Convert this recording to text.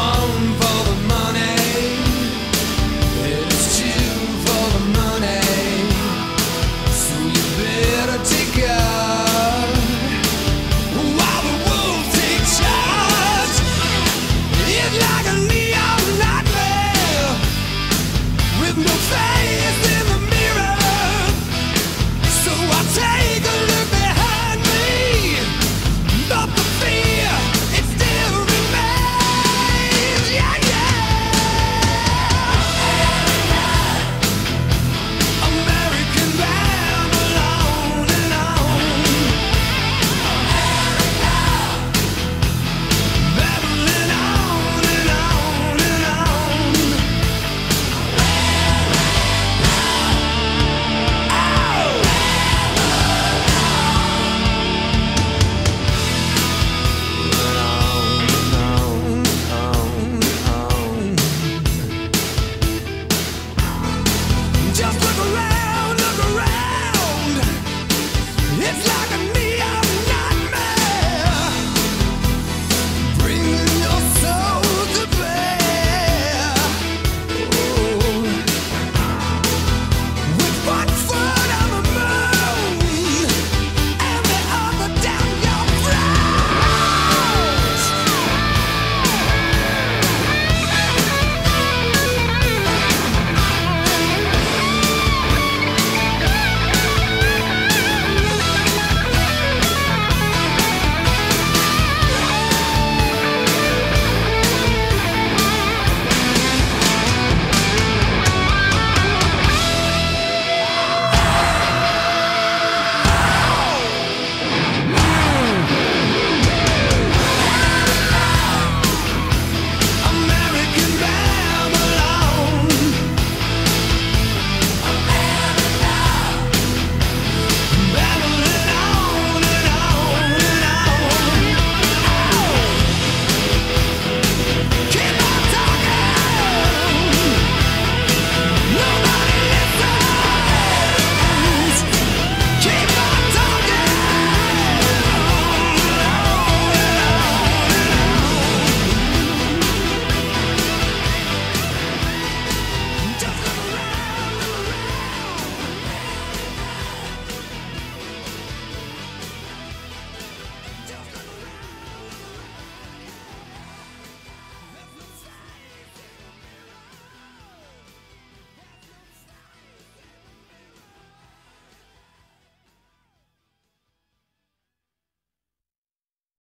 For the money,